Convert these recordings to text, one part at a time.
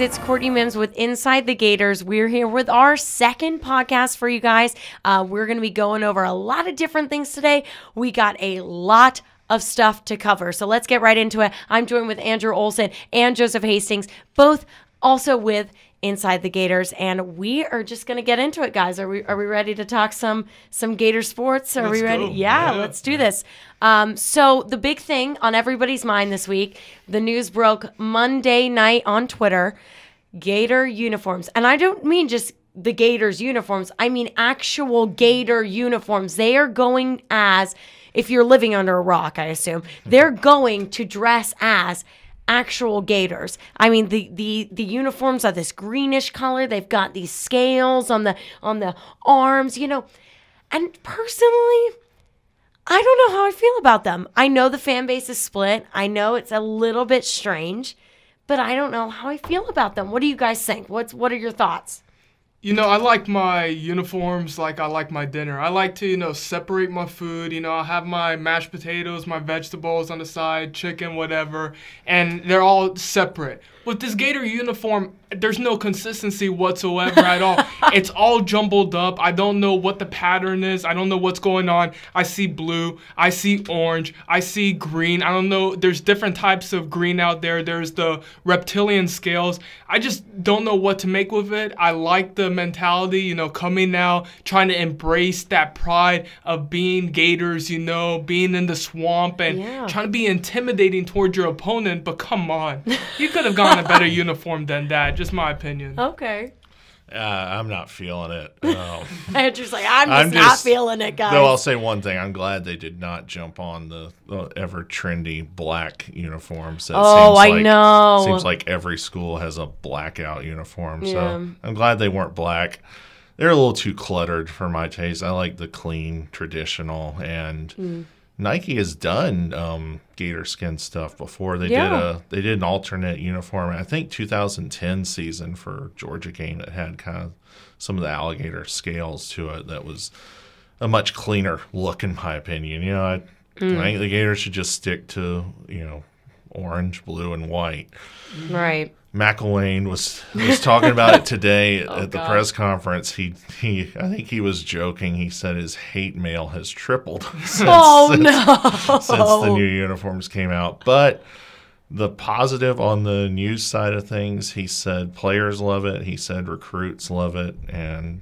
It's Courtney Mims with Inside the Gators. We're here with our second podcast for you guys. Uh, we're going to be going over a lot of different things today. We got a lot of stuff to cover. So let's get right into it. I'm joined with Andrew Olson and Joseph Hastings, both also with Inside the Gators, and we are just gonna get into it, guys. Are we are we ready to talk some some Gator sports? Are Let's we ready? Yeah, Yeah. let's do this. Um, so the big thing on everybody's mind this week, the news broke Monday night on Twitter. Gator uniforms, and I don't mean just the Gators uniforms. I mean actual Gator uniforms. They are going as if you're living under a rock, I assume they're going to dress as actual gators. I mean the the the uniforms are this greenish color. They've got these scales on the on the arms, you know. And personally, I don't know how I feel about them. I know the fan base is split. I know it's a little bit strange, but I don't know how I feel about them. What do you guys think? What's what are your thoughts? You know, I like my uniforms like I like my dinner. I like to, you know, separate my food. You know, I have my mashed potatoes, my vegetables on the side, chicken, whatever, and they're all separate. With this Gator uniform, there's no consistency whatsoever at all. It's all jumbled up. I don't know what the pattern is. I don't know what's going on. I see blue, I see orange, I see green. I don't know. There's different types of green out there. There's the reptilian scales. I just don't know what to make with it. I like the mentality, you know, coming now, trying to embrace that pride of being Gators, you know, being in the swamp and Yeah. trying to be intimidating towards your opponent. But come on, you could have gotten a better uniform than that. Just my opinion. Okay. Uh, I'm not feeling it. Um, Andrew's like, I'm just I'm not feeling it, guys. though I'll say one thing: I'm glad they did not jump on the, the ever trendy black uniforms. That Oh, seems I like, know. Seems like every school has a blackout uniform. Yeah. So I'm glad they weren't black. They're a little too cluttered for my taste. I like the clean, traditional, and Hmm. Nike has done um, gator skin stuff before. They Yeah. did a they did an alternate uniform. I think 2010 season for Georgia game that had kind of some of the alligator scales to it. That was a much cleaner look, in my opinion. You know, I, Hmm. I think the Gators should just stick to you know orange, blue, and white. right. McElwain was was talking about it today Oh, at the God. press conference. He he I think he was joking. He said his hate mail has tripled since, Oh since, no. since the new uniforms came out. But the positive on the news side of things, he said players love it. He said recruits love it, and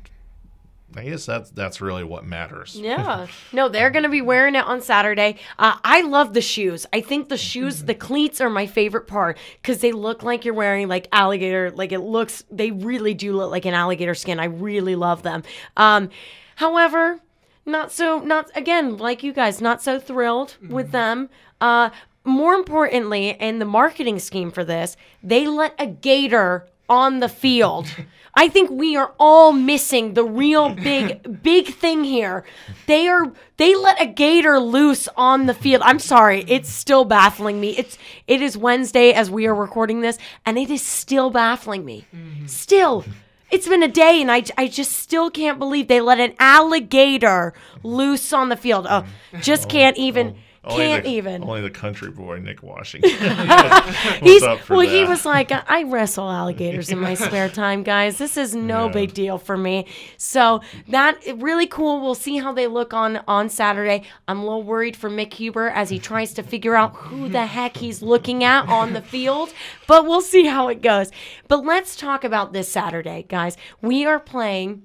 I guess that's that's really what matters. Yeah. No, they're going to be wearing it on Saturday. Uh, I love the shoes. I think the shoes, the cleats are my favorite part because they look like you're wearing like alligator. Like it looks, they really do look like an alligator skin. I really love them. Um, however, not so, not again, like you guys, not so thrilled with them. Uh, more importantly, in the marketing scheme for this, they let a gator on the field. I think we are all missing the real big big thing here. They are they let a gator loose on the field. I'm sorry, it's still baffling me. It's it is Wednesday as we are recording this and it is still baffling me. Mm-hmm. Still. It's been a day and I, I just still can't believe they let an alligator loose on the field. Oh, mm-hmm. just can't oh, even oh. Only can't the, even. Only the country boy Nick Washington. He's well. He was like, I wrestle alligators in my spare time, guys. This is no Yeah. big deal for me. So that really cool. We'll see how they look on on Saturday. I'm a little worried for Mick Hubert as he tries to figure out who the heck he's looking at on the field, but we'll see how it goes. But let's talk about this Saturday, guys. We are playing.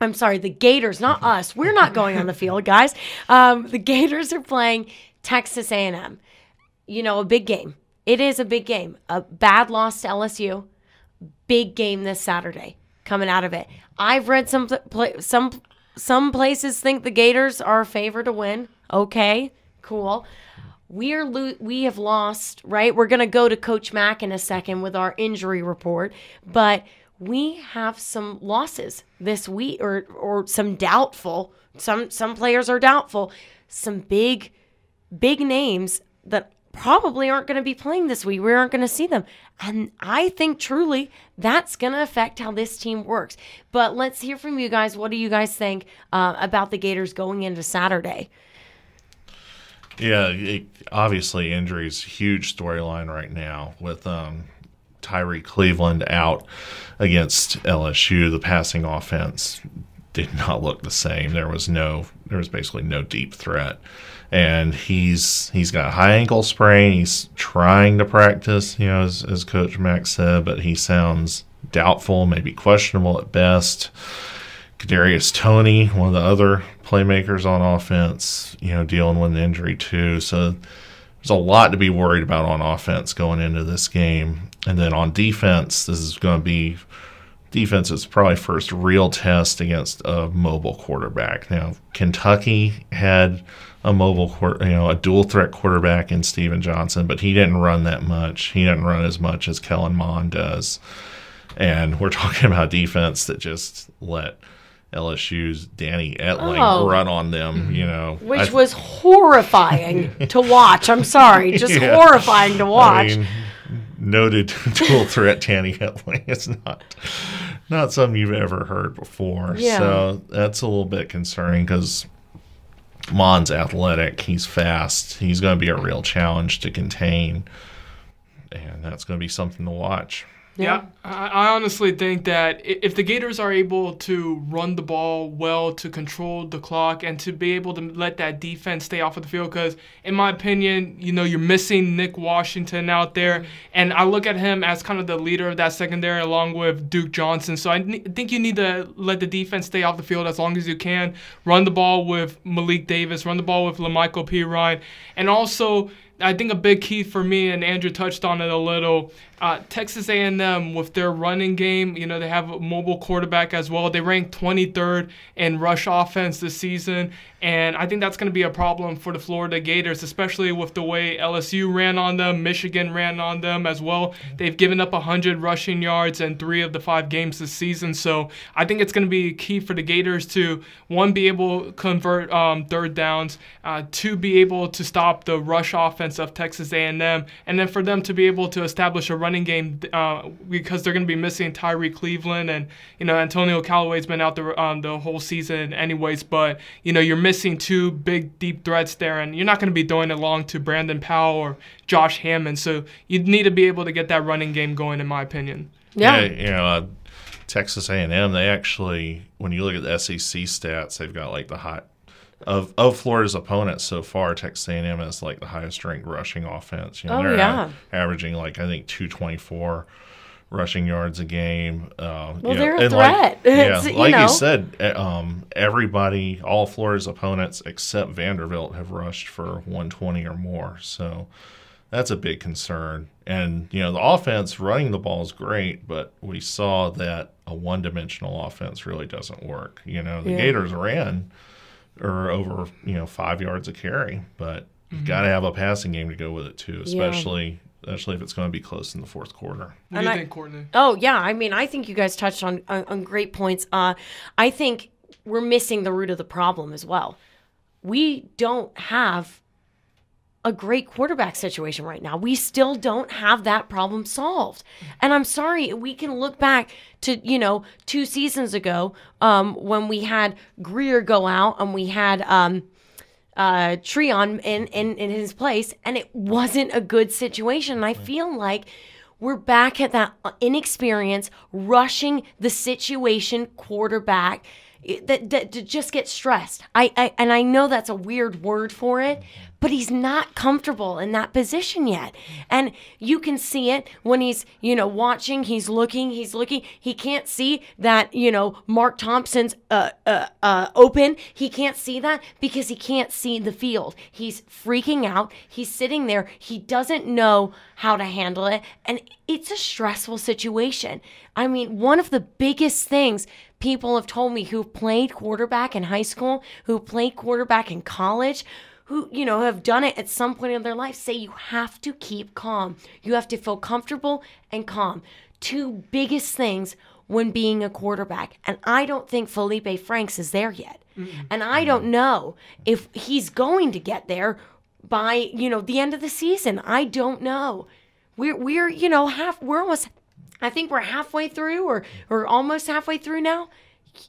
I'm sorry, the Gators, not us. We're not going on the field, guys. Um, the Gators are playing Texas A&M. You know, a big game. It is a big game. A bad loss to LSU. Big game this Saturday coming out of it. I've read some some some places think the Gators are a favor to win. Okay, cool. We are lo- we have lost, right? We're going to go to Coach Mack in a second with our injury report, but we have some losses this week or or some doubtful. Some some players are doubtful. Some big big names that probably aren't going to be playing this week. We aren't going to see them. And I think truly that's going to affect how this team works. But let's hear from you guys. What do you guys think uh, about the Gators going into Saturday? Yeah, it, obviously injuries huge storyline right now with um, Tyree Cleveland out against LSU, the passing offense did not look the same. There was no, there was basically no deep threat, and he's he's got a high ankle sprain. He's trying to practice, you know, as, as Coach Max said, but he sounds doubtful, maybe questionable at best. Kadarius Toney, one of the other playmakers on offense, you know, dealing with an injury too. So there's a lot to be worried about on offense going into this game. And then on defense, this is going to be defense is probably first real test against a mobile quarterback. Now, Kentucky had a mobile, you know, a dual threat quarterback in Stephen Johnson, but he didn't run that much. He didn't run as much as Kellen Mond does. And we're talking about defense that just let – LSU's Danny Etling oh. run on them, mm-hmm. you know. Which was horrifying to watch. I'm sorry, just yeah. horrifying to watch. I mean, noted dual threat Danny Etling. It's not not something you've ever heard before. Yeah. So that's a little bit concerning because Mond's athletic. He's fast. He's going to be a real challenge to contain. And that's going to be something to watch. Yeah, I, I honestly think that if the Gators are able to run the ball well, to control the clock, and to be able to let that defense stay off of the field, because in my opinion, you know, you're missing Nick Washington out there, mm-hmm. and I look at him as kind of the leader of that secondary along with Duke Johnson. So I think you need to let the defense stay off the field as long as you can. Run the ball with Malik Davis, run the ball with La'Mical Perine, and also I think a big key for me, and Andrew touched on it a little, uh, Texas A&M with their running game, you know, they have a mobile quarterback as well. They rank 23rd in rush offense this season, and I think that's going to be a problem for the Florida Gators, especially with the way LSU ran on them, Michigan ran on them as well. They've given up 100 rushing yards in three of the five games this season, so I think it's going to be key for the Gators to one be able to convert um, third downs, uh, two be able to stop the rush offense of Texas A&M, and then for them to be able to establish a running game uh, because they're going to be missing Tyree Cleveland and you know Antonio Callaway's been out the um, the whole season anyways. But you know you're missing two big deep threats there, and you're not going to be throwing it long to Brandon Powell or Josh Hammond. So you need to be able to get that running game going, in my opinion. Yeah, yeah you know. Uh, Texas A&M, they actually, when you look at the SEC stats, they've got like the hot of of Florida's opponents so far, Texas A&M is like the highest ranked rushing offense. You know, oh, they're yeah. a- averaging like I think 224 rushing yards a game. Uh, well, they're know, a threat. Like, yeah, you like know. you said, eh, um, everybody, all Florida's opponents except Vanderbilt have rushed for 120 or more. So that's a big concern. And you know, the offense running the ball is great, but we saw that a one-dimensional offense really doesn't work. You know, the yeah. Gators ran or over you know five yards of carry. But you mm-hmm. got to have a passing game to go with it too, especially. Yeah. Especially if it's going to be close in the fourth quarter. What do you I, think, Courtney? Oh yeah, I mean, I think you guys touched on on, on great points. Uh, I think we're missing the root of the problem as well. We don't have a great quarterback situation right now. We still don't have that problem solved. And I'm sorry, we can look back to, you know, two seasons ago um, when we had Grier go out and we had um, uh, Treon in, in, in his place, and it wasn't a good situation. And I feel like we're back at that inexperience, rushing the situation quarterback that, that, just get stressed. I, I and I know that's a weird word for it, but he's not comfortable in that position yet. And you can see it when he's, you know, watching, he's looking, he's looking. He can't see that, you know, Mark Thompson's uh, uh, uh, open. He can't see that because he can't see the field. He's freaking out. He's sitting there. He doesn't know how to handle it. And it's a stressful situation. I mean, one of the biggest things people have told me who played quarterback in high school, who played quarterback in college, who, you know, have done it at some point in their life say you have to keep calm. You have to feel comfortable and calm. Two biggest things when being a quarterback. And I don't think Felipe Franks is there yet. Mm-hmm. And I don't know if he's going to get there by, you know, the end of the season. I don't know. We're we're, you know, half we're almost I think we're halfway through or or almost halfway through now.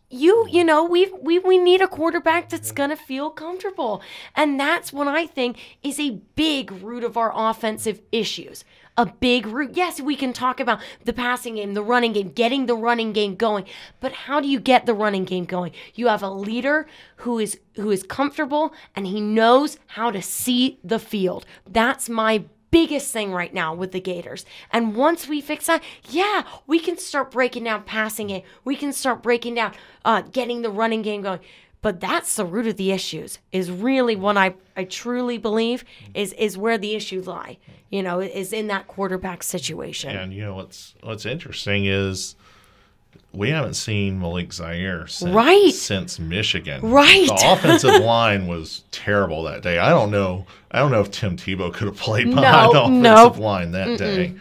You you know we we we need a quarterback that's gonna feel comfortable, and that's what I think is a big root of our offensive issues. a big root. Yes, we can talk about the passing game, the running game, getting the running game going. But how do you get the running game going? You have a leader who is who is comfortable and he knows how to see the field. That's my biggest thing right now with the Gators. And once we fix that, yeah, we can start breaking down passing it. We can start breaking down uh, getting the running game going. But that's the root of the issues. Is really what I, I truly believe is is where the issues lie. You know, is in that quarterback situation. And you know what's what's interesting is we haven't seen Malik Zaire since, Right. since Michigan. Right. The offensive line was terrible that day. I don't know. I don't know if Tim Tebow could have played behind the offensive line that day.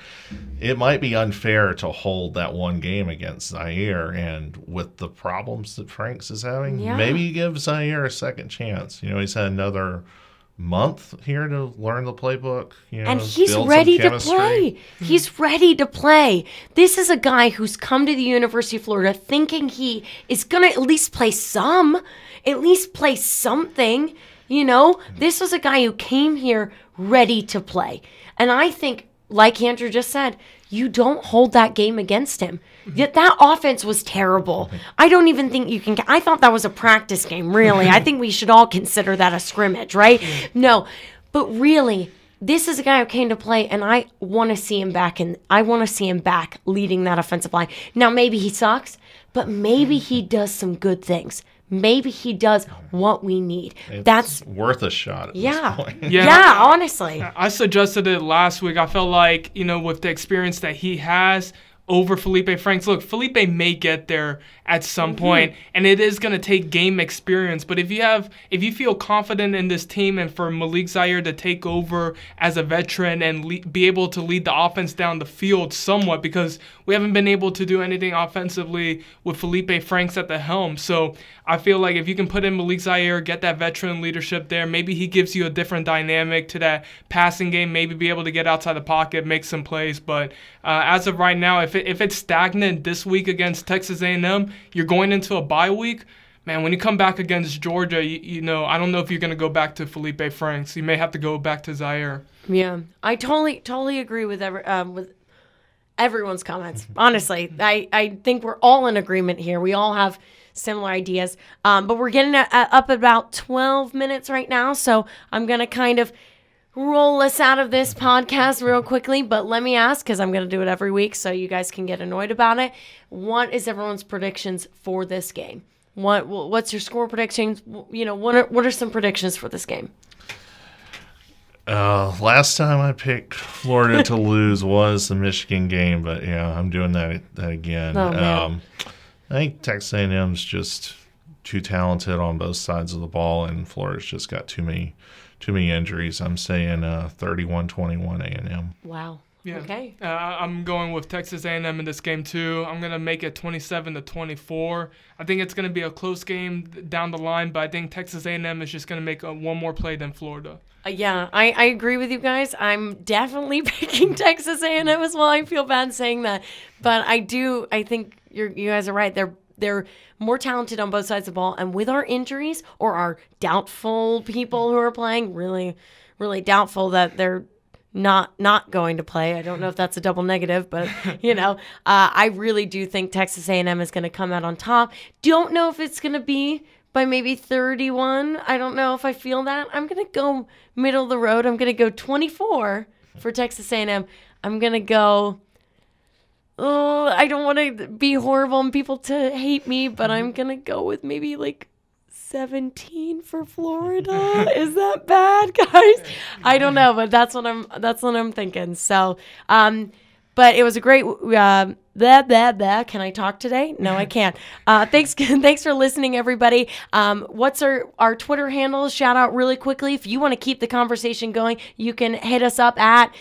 It might be unfair to hold that one game against Zaire, and with the problems that Franks is having, Yeah. maybe you give Zaire a second chance. You know, he's had another month here to learn the playbook. You know, and he's ready to play. He's hmm. ready to play. This is a guy who's come to the University of Florida thinking he is going to at least play some, at least play something. You know, hmm. this was a guy who came here ready to play. And I think, like Andrew just said, you don't hold that game against him. Mm-hmm. That that offense was terrible. Mm-hmm. I don't even think you can. I thought that was a practice game. Really, I think we should all consider that a scrimmage, right? No, but really, this is a guy who came to play, and I want to see him back, and I want to see him back leading that offensive line. Now, maybe he sucks, but maybe he does some good things. Maybe he does what we need. It's That's worth a shot. At yeah, This point. yeah, Yeah. honestly, I suggested it last week. I felt like, you know, with the experience that he has over Felipe Franks, look, Felipe may get there at some mm-hmm. point, and it is going to take game experience. But if you have, if you feel confident in this team and for Malik Zaire to take over as a veteran and le- be able to lead the offense down the field somewhat, because we haven't been able to do anything offensively with Felipe Franks at the helm. So I feel like if you can put in Malik Zaire, get that veteran leadership there, maybe he gives you a different dynamic to that passing game. Maybe be able to get outside the pocket, make some plays. But uh, as of right now, if it, if it's stagnant this week against Texas A&M, you're going into a bye week. Man, when you come back against Georgia, you, you know I don't know if you're gonna go back to Felipe Franks. You may have to go back to Zaire. yeah. I totally, totally agree with every, um, with everyone's comments. Honestly, I, I think we're all in agreement here. We all have similar ideas. Um, but we're getting a, a- up about 12 minutes right now. So I'm going to kind of roll us out of this podcast real quickly. But let me ask, because I'm going to do it every week so you guys can get annoyed about it. What is everyone's predictions for this game? What What's your score predictions? You know, what are, what are some predictions for this game? Uh, last time I picked Florida to lose was the Michigan game, but yeah, I'm doing that that again. Oh, man. Um, I think Texas A&M's just too talented on both sides of the ball, and Florida's just got too many too many injuries. I'm saying uh, 31-21 A&M. Wow. Yeah. Okay. Uh, I'm going with Texas A&M in this game too. I'm gonna make it 27 to 24. I think it's gonna be a close game down the line, but I think Texas A&M is just gonna make a, one more play than Florida. Uh, yeah, I, I agree with you guys. I'm definitely picking Texas A&M as well. I feel bad saying that, but I do. I think you're, you guys are right. They're they're more talented on both sides of the ball, and with our injuries or our doubtful people who are playing, really, really doubtful that they're not not going to play. I don't know if that's a double negative, but you know, uh, I really do think Texas A&M is going to come out on top. Don't know if it's going to be by maybe 31. I don't know if I feel that. I'm going to go middle of the road. I'm going to go 24 for Texas A&M. I'm going to go Oh, I don't want to be horrible and people to hate me, but I'm going to go with maybe like 17 for Florida. Is that bad, guys? I don't know, but that's what I'm that's what I'm thinking. So, um but it was a great uh, blah, blah, blah. Can I talk today? No, I can't. Uh, thanks, thanks for listening, everybody. Um, what's our our Twitter handle? Shout out really quickly. If you want to keep the conversation going, you can hit us up at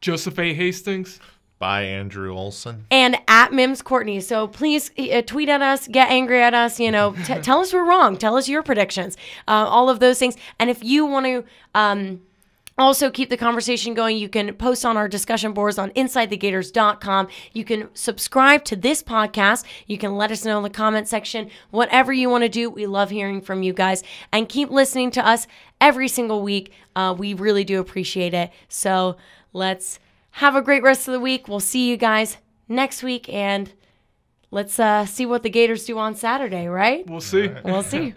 Joseph A. Hastings. By Andrew Olson. and at Mims Courtney. So please uh, tweet at us, get angry at us, you know, tell us we're wrong, tell us your predictions, uh, all of those things. And if you want to, um, also, keep the conversation going. You can post on our discussion boards on InsideTheGators.com. You can subscribe to this podcast. You can let us know in the comment section. Whatever you want to do, we love hearing from you guys. And keep listening to us every single week. Uh, we really do appreciate it. So let's Have a great rest of the week. We'll see you guys next week, and let's uh, see what the Gators do on Saturday. Right? We'll see. We'll see.